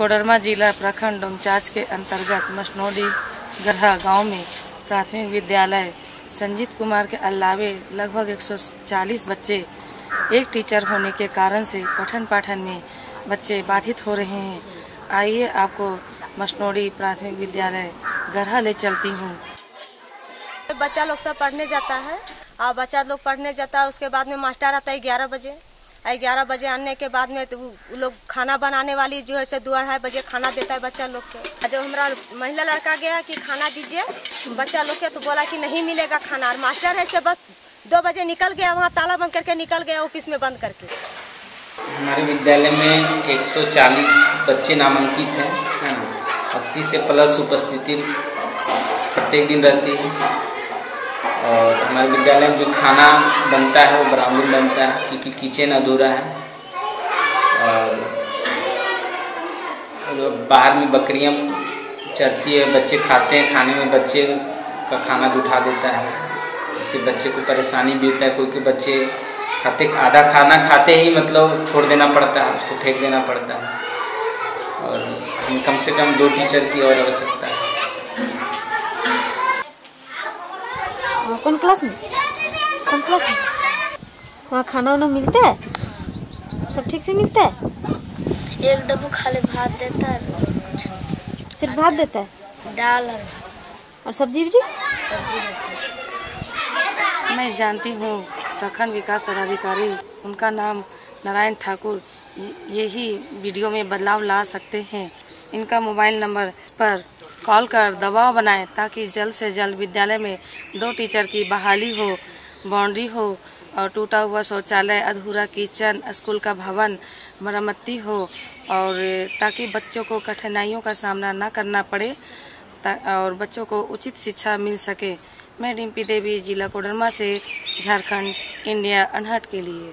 कोडरमा जिला प्रखंड डोमचाच के अंतर्गत मसनोडी गरहा गाँव में प्राथमिक विद्यालय संजीत कुमार के अलावे लगभग 140 बच्चे एक टीचर होने के कारण से पठन पाठन में बच्चे बाधित हो रहे हैं। आइए आपको मसनोडी प्राथमिक विद्यालय गरहा ले चलती हूँ। बच्चा लोग सब पढ़ने जाता है और बच्चा लोग पढ़ने जाता है, उसके बाद में मास्टर आता है ग्यारह बजे। ग्यारह बजे आने के बाद में तो लोग खाना बनाने वाली जो है से दो अढ़ाई बजे खाना देता है बच्चा लोग के। जब हमारा महिला लड़का गया कि खाना दीजिए, बच्चा लोग के तो बोला कि नहीं मिलेगा खाना। और मास्टर है से बस दो बजे निकल गया, वहाँ ताला बंद करके निकल गया ऑफ़िस में बंद करके। हमारे विद्यालय में 140 बच्चे नामांकित हैं अस्सी से प्लस उपस्थिति प्रत्येक दिन रहती है। और हमारे विद्यालय में जो खाना बनता है, वो ब्राह्मण बनता है, क्योंकि किचन अधूरा है। और बाहर में बकरियाँ चरती है, बच्चे खाते हैं, खाने में बच्चे का खाना जुठा देता है इससे बच्चे को परेशानी भी होता है। कोई बच्चे खाते, आधा खाना खाते ही मतलब छोड़ देना पड़ता है, उसको फेंक देना पड़ता है। और कम से कम दो टीचर की और आवश्यकता है। कौन क्लास में? कौन क्लास में? वहाँ खाना वाना मिलता है? सब ठीक से मिलता है? एक डब्बू खाली भात देता है सिर्फ़ भात देता है? दाल और और सब्ज़ी वब्जी सब्ज़ी देता है। मैं जानती हूँ प्रखंड विकास पदाधिकारी उनका नाम नारायण ठाकुर। यही वीडियो में बदलाव ला सकते हैं। इनका मोबाइल नंबर पर कॉल कर दबाव बनाएँ ताकि जल्द से जल्द विद्यालय में दो टीचर की बहाली हो, बाउंड्री हो और टूटा हुआ शौचालय, अधूरा किचन, स्कूल का भवन मरम्मती हो और ताकि बच्चों को कठिनाइयों का सामना ना करना पड़े और बच्चों को उचित शिक्षा मिल सके। मैं डिम्पी देवी, जिला कोडरमा से, झारखंड, इंडिया, अनहट के लिए।